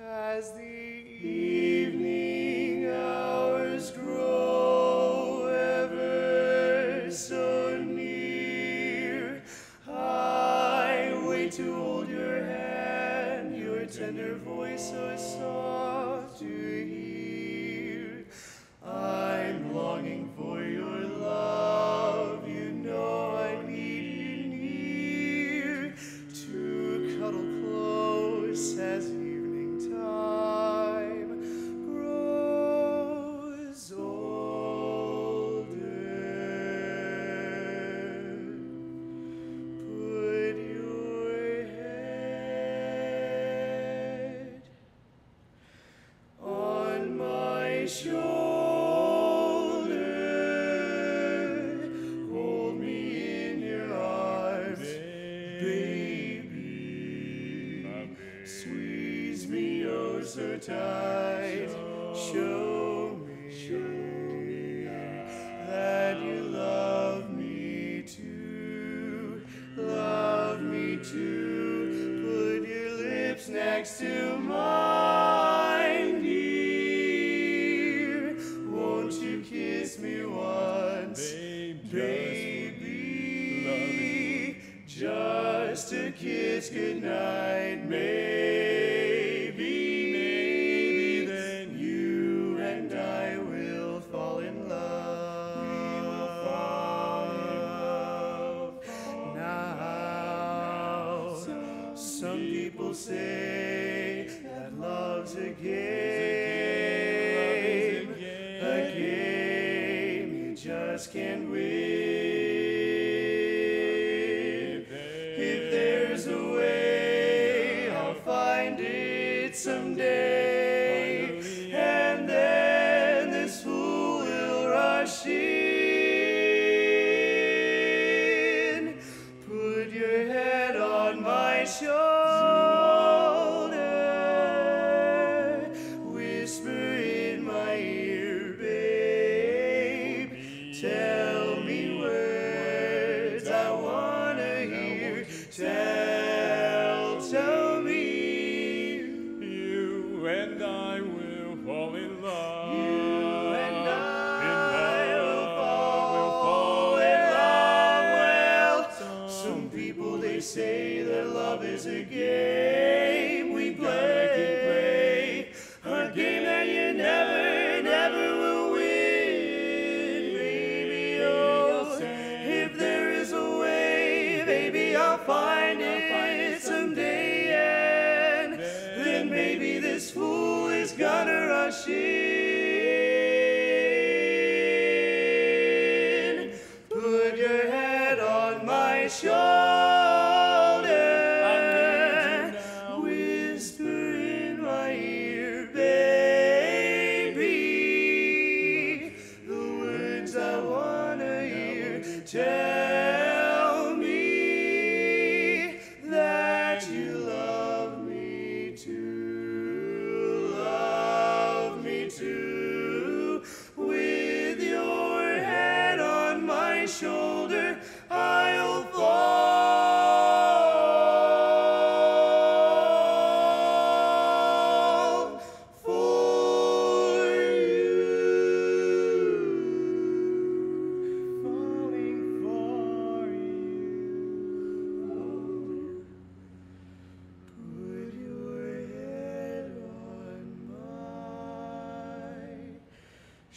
As the evening hours grow ever so near, I wait to hold your hand, your tender voice so soft to hear. Squeeze me oh so tight. Show me that you love me too. Love me too. Put your lips next to mine, Just a kiss goodnight, maybe, maybe then you and I will fall in love. We will fall in love now. Some people say that love's a game, a game you just can't win. If there's a way, is a game we play. A game that you never, never will win. Baby, oh, if there is a way, baby, I'll find it someday. And then maybe this fool is gonna rush in. Put your head on my shoulder.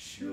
Sure.